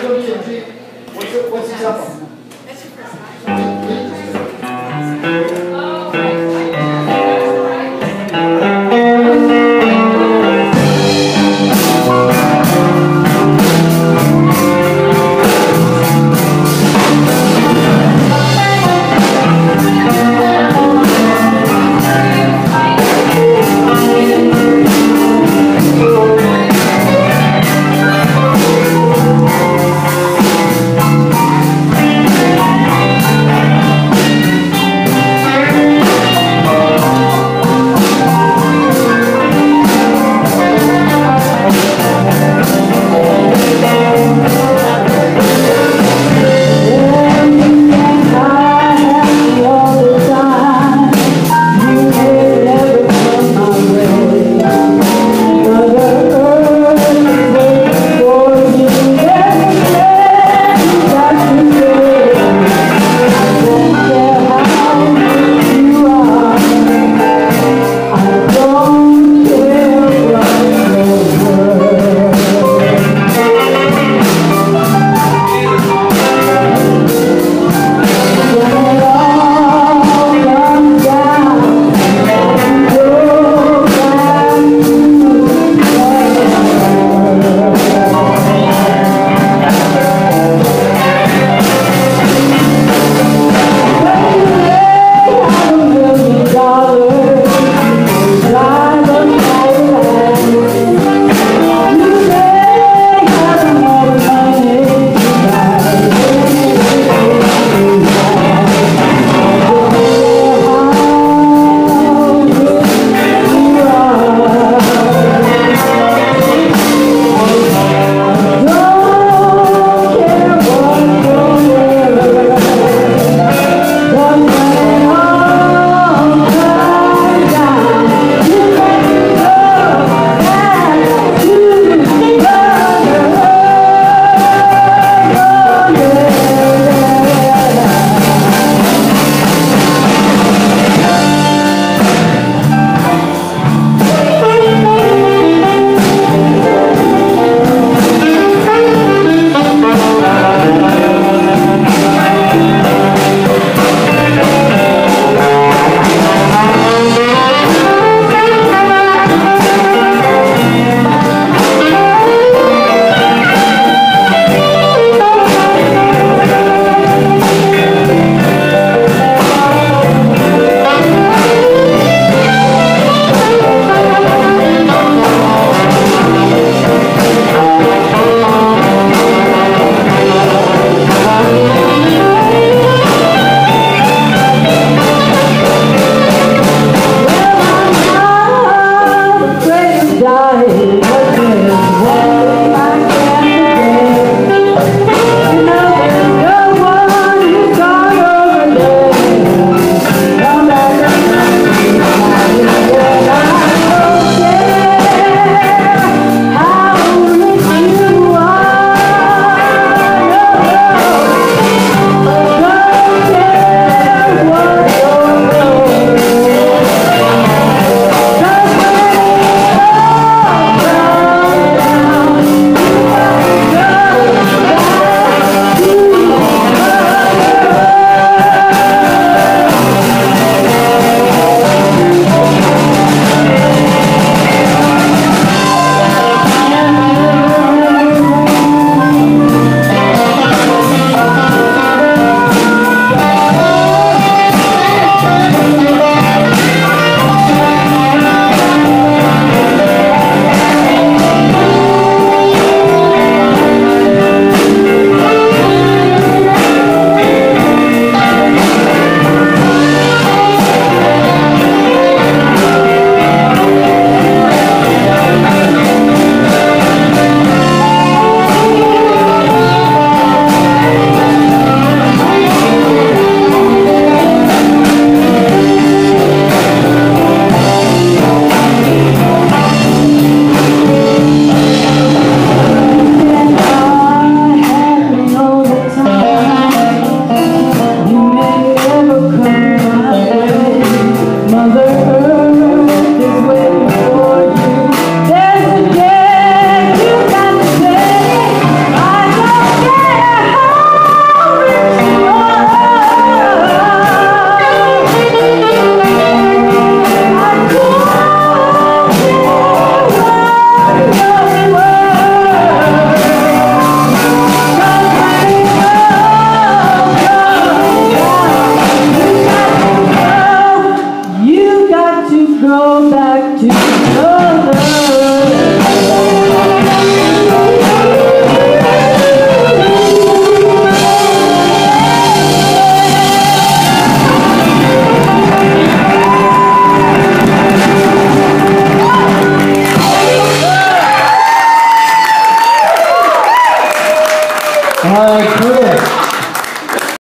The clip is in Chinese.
我叫我是我是